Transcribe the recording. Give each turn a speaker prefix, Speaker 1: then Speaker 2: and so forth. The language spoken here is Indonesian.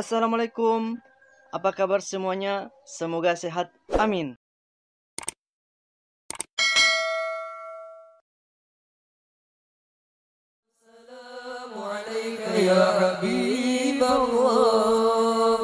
Speaker 1: Assalamualaikum. Apa kabar semuanya? Semoga sehat. Amin.
Speaker 2: Assalamualaikum ya Habib Allah.